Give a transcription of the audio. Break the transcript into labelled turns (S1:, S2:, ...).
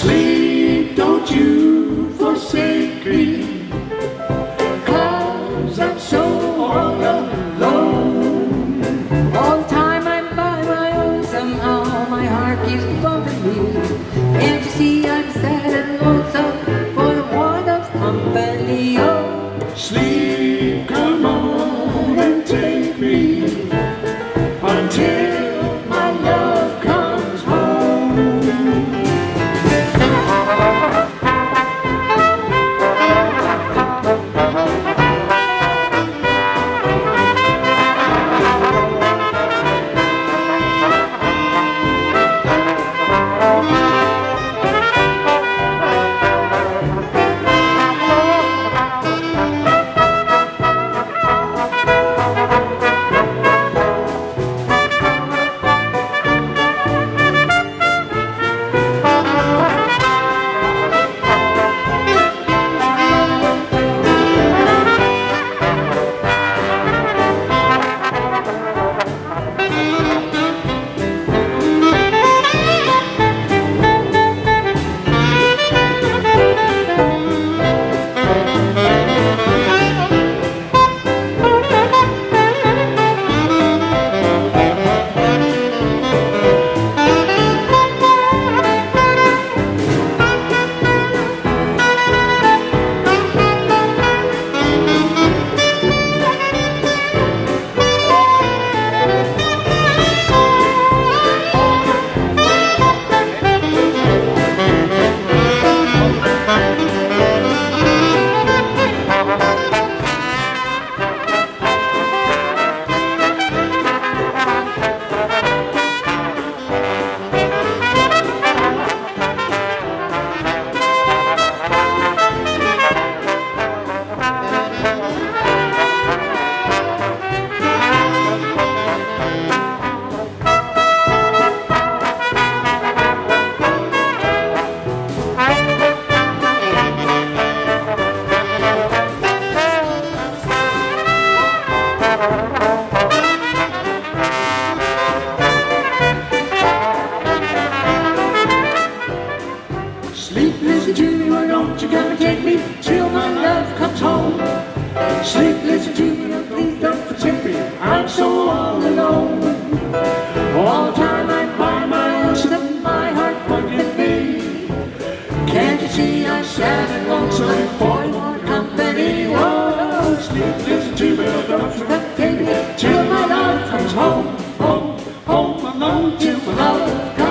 S1: Sleep, don't you forsake me. Cause I'm so all alone. All the time I'm by my own Somehow my heart keeps bumping me. And you see I'm sad and lonesome For the want of company? Oh, sleep. Julie, why don't you come and take me till my love comes home? Sleep, listen to me, and please don't forsake me. I'm so all alone. All the time I'm by myself, my heart won't give me. Can't you see I'm sad and lonesome for your company? Oh, sleep, listen to me, don't forget take me till my love comes home, home, home alone till my love comes.